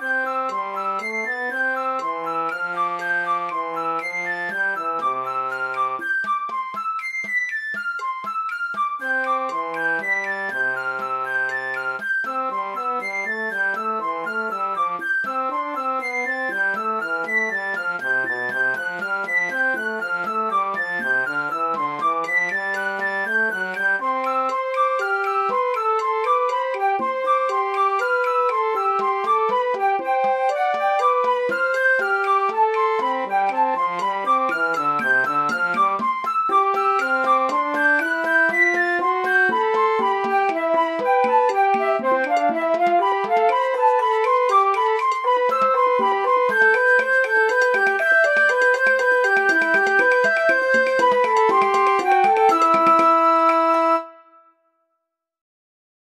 Música